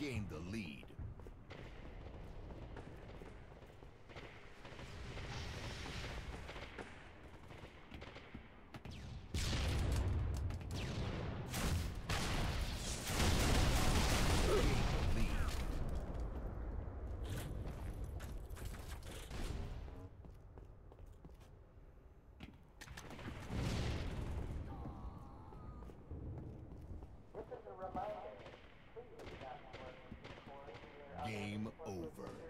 Gained the lead. Gained the lead. Game over.